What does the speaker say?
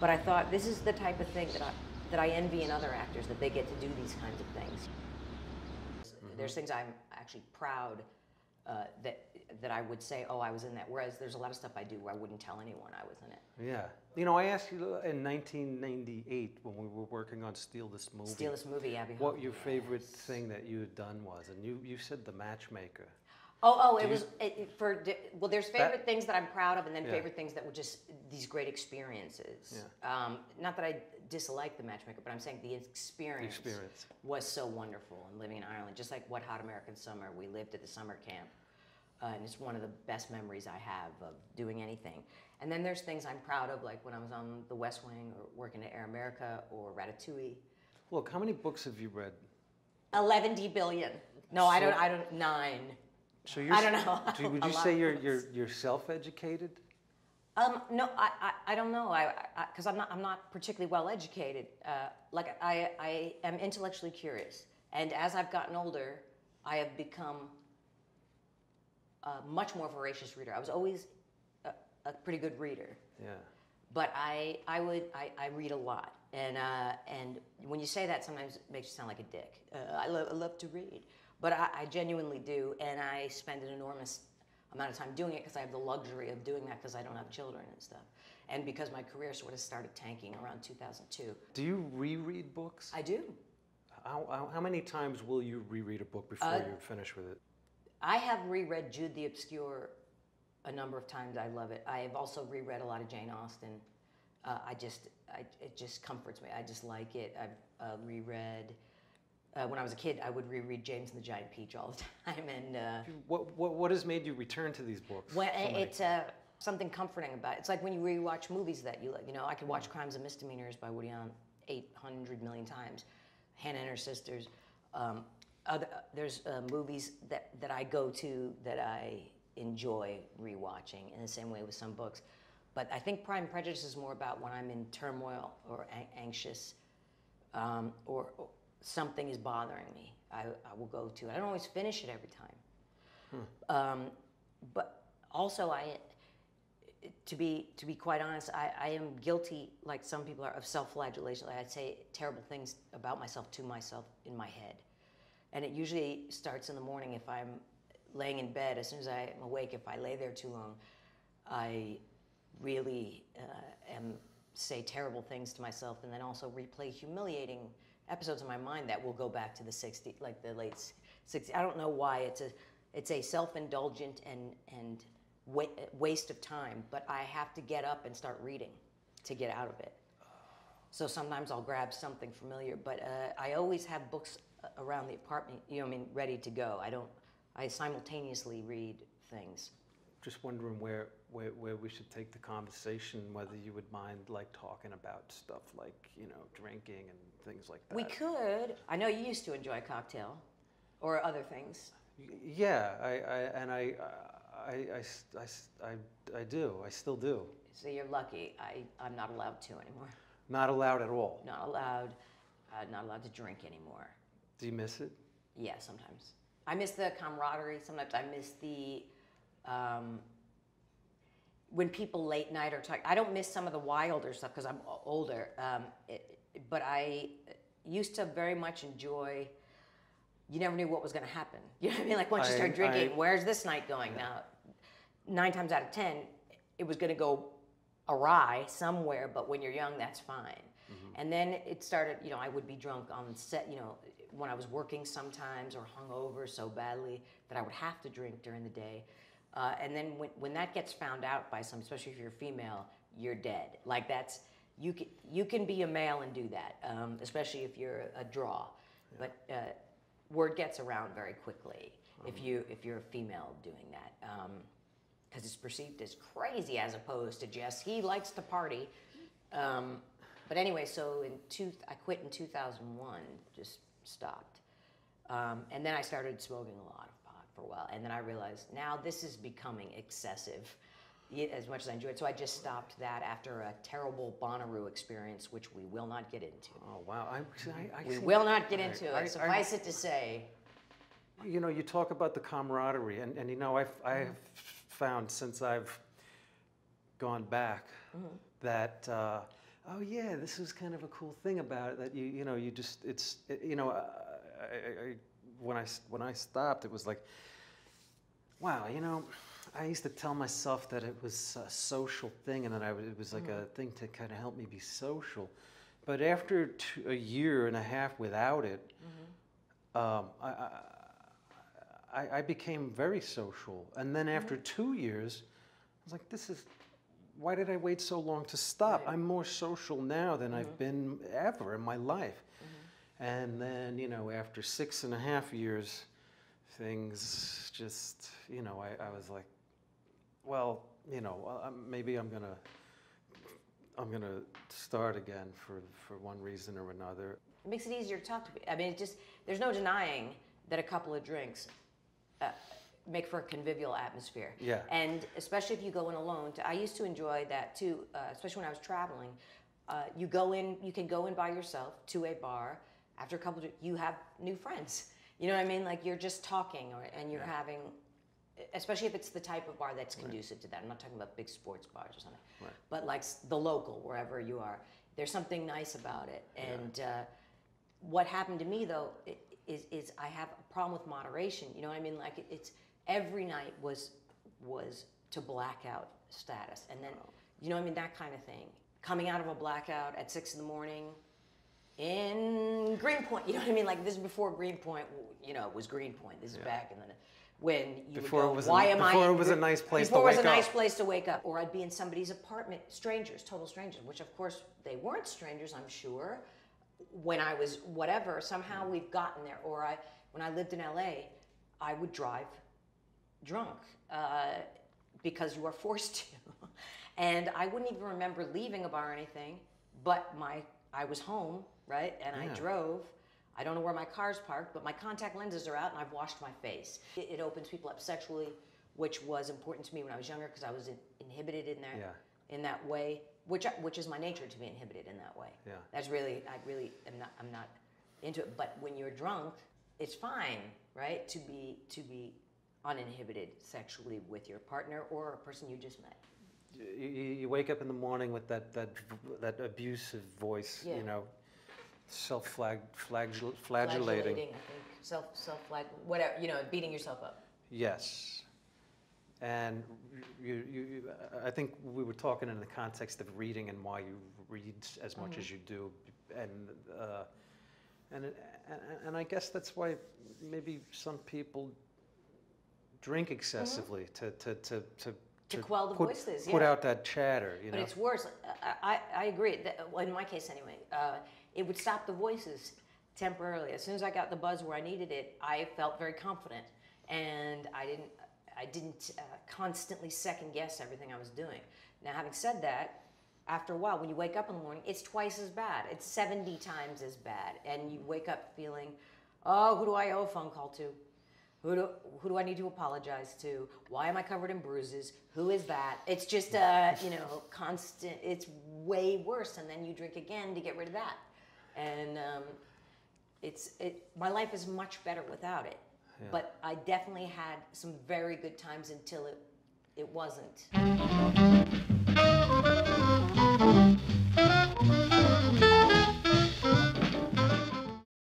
But I thought this is the type of thing that I that I envy in other actors that they get to do these kinds of things. There's things I'm actually proud uh, that that I would say, oh, I was in that. Whereas there's a lot of stuff I do where I wouldn't tell anyone I was in it. Yeah. You know, I asked you in 1998 when we were working on Steal This Movie. Steal this movie, Abby. What your yes. favorite thing that you had done was, and you, you said The Matchmaker. Oh, oh, Do it you- was it, for di- well. There's favorite things that I'm proud of, and then Yeah. favorite things that were just these great experiences. Um, not that I dislike the matchmaker, but I'm saying the experience, experience. was so wonderful. And living in Ireland, just like Wet Hot American Summer, we lived at the summer camp, uh, and it's one of the best memories I have of doing anything. And then there's things I'm proud of, like when I was on The West Wing or working at Air America or Ratatouille. Look, how many books have you read? 11 billion. No, I don't. I don't. Nine. So you're, I don't know. Do, would you say you're, you're, you're self-educated? Um, no, I, I, I don't know. I, because I'm not, I'm not particularly well educated. Uh, like I, I am intellectually curious, and as I've gotten older, I have become a much more voracious reader. I was always a, a pretty good reader, Yeah. but I, I would, I, I read a lot, and uh, and when you say that, sometimes it makes you sound like a dick. Uh, I, love, I love to read, but I, I genuinely do, and I spend an enormous amount of time doing it because I have the luxury of doing that because I don't have children and stuff, and because my career sort of started tanking around 2002. Do you reread books? I do. How, how, how many times will you reread a book before Uh, you finish with it? I have reread Jude the Obscure a number of times. I love it. I have also reread a lot of Jane Austen. Uh, I just, I, it just comforts me. I just like it. I've uh, reread. Uh, when I was a kid, I would reread James and the Giant Peach all the time, and uh, What, what, what has made you return to these books? when so it's uh, something comforting about it. It's like when you rewatch movies that you like. You know, I could watch Crimes and Misdemeanors by Woody Allen 800 million times. Hannah and her sisters. Um, other, there's uh, movies that, that I go to that I enjoy rewatching in the same way with some books. But I think Pride and Prejudice is more about when I'm in turmoil or an- anxious um, or, or something is bothering me. I, I will go to it. I don't always finish it every time. Um, but also, I, to be to be quite honest, I, I am guilty, like some people are, of self-flagellation. Like I'd say terrible things about myself to myself in my head, and it usually starts in the morning if I'm laying in bed. As soon as I am awake, if I lay there too long, I really uh, am say terrible things to myself, and then also replay humiliating episodes in my mind that will go back to the 60, like the late 60s. I don't know why it's a it's a self-indulgent and and wa- waste of time, but I have to get up and start reading to get out of it. So sometimes I'll grab something familiar, but uh, I always have books uh, around the apartment, you know, I mean, ready to go. I don't, I simultaneously read things. Just wondering where, where, where we should take the conversation, whether you would mind like talking about stuff like, you know, drinking and things like that. We could. I know you used to enjoy cocktail or other things. Yeah, I, I, and I, I, I, s- I s- I- I do, I still do. So you're lucky. I, I'm not allowed to anymore. Not allowed at all. Not allowed, uh, not allowed to drink anymore. Do you miss it? Yeah, sometimes. I miss the camaraderie. Sometimes I miss the um, when people late night are talking. I don't miss some of the wilder stuff because I'm older. Um, it, but I used to very much enjoy. You never knew what was going to happen. You know what I mean? Like once you start drinking, I- where's this night going? Now, nine times out of ten, it was going to go awry somewhere. But when you're young, that's fine. And then it started, you know, I would be drunk on set, you know, when I was working sometimes or hungover so badly that I would have to drink during the day. Uh, and then when, when that gets found out by some, especially if you're female, you're dead. Like that's, you can, you can be a male and do that, um, especially if you're a draw. But uh, word gets around very quickly if, you, if you're a female doing that. Because it's perceived as crazy as opposed to just, he likes to party. Um, but anyway, so in two, I quit in 2001, just stopped. Um, and then I started smoking a lot for a while. And then I realized now this is becoming excessive as much as I enjoyed. It. So I just stopped that after a terrible Bonnaroo experience, which we will not get into. Oh, wow. I, I, I We will not get into I- I- it. Suffice it to say, You know, you talk about the camaraderie, and, and you know, I've, I have found since I've gone back that uh, oh yeah, this was kind of a cool thing about it that you you know you just it's it, you know I, I, when I when I stopped it was like wow you know I used to tell myself that it was a social thing and that I, it was like a mm-hmm. thing to kind of help me be social, but after two, a year and a half without it, mm-hmm. um, I, I, I, became very social. And then after mm-hmm. two years, I was like, this is, why did I wait so long to stop? Right. I'm more social now than I've been ever in my life. And then, you know, after six and a half years, things just, you know, I, I was like, well, you know, maybe I'm gonna, I'm gonna start again for, for one reason or another. It makes it easier to talk to people. I mean, it just there's no denying that a couple of drinks uh, make for a convivial atmosphere. Yeah. And especially if you go in alone. To, I used to enjoy that too, uh, especially when I was traveling. Uh, you go in, you can go in by yourself to a bar. After a couple, of, you have new friends. You know what I mean? Like you're just talking, or and you're Yeah. having, especially if it's the type of bar that's conducive to that. I'm not talking about big sports bars or something, Right. but like the local, wherever you are. There's something nice about it, and. Uh, what happened to me though is is I have a problem with moderation. You know what I mean? Like it, it's every night was was to blackout status, and then you know what I mean that kind of thing. Coming out of a blackout at six in the morning in Greenpoint. You know what I mean? Like this is before Greenpoint. You know, it was Greenpoint. This is back in the when you Before it go, was a- why am I? before it was a nice place to before it was wake a nice up. place to wake up, or I'd be in somebody's apartment, strangers, total strangers. Which of course they weren't strangers, I'm sure when I was whatever, somehow we've gotten there. Or I, when I lived in LA, I would drive drunk uh, because you are forced to, and I wouldn't even remember leaving a bar or anything. But my, I was home, right, and I drove. I don't know where my car's parked, but my contact lenses are out, and I've washed my face. It, it opens people up sexually, which was important to me when I was younger because I was in, inhibited in that Yeah. in that way, which I- which is my nature to be inhibited in that way. Yeah. That's really I really am not I'm not into it. But when you're drunk, it's fine, right? To be to be uninhibited sexually with your partner or a person you just met. you, you you wake up in the morning with that that that abusive voice, Yeah. you know, self flag flagell- flagellating. I think. Self self flag whatever, you know, beating yourself up. Yes. And you, you, you, I think we were talking in the context of reading and why you read as much Mm-hmm. as you do, and uh, and, and and I guess that's why maybe some people drink excessively to to to to. Mm-hmm. To quell the put, voices, Put yeah. out that chatter, you But know. it's worse. I, I, I agree. That, well, in my case, anyway, uh, it would stop the voices temporarily. As soon as I got the buzz where I needed it, I felt very confident, and I didn't. I didn't uh, constantly second guess everything I was doing. Now, having said that, after a while, when you wake up in the morning, it's twice as bad. It's seventy times as bad, and you wake up feeling, oh, who do I owe a phone call to? Who do, who do I need to apologize to? Why am I covered in bruises? Who is that? It's just a, you know, constant, it's way worse. And then you drink again to get rid of that. And um, it's, it, my life is much better without it. Yeah. But I definitely had some very good times until it, it wasn't.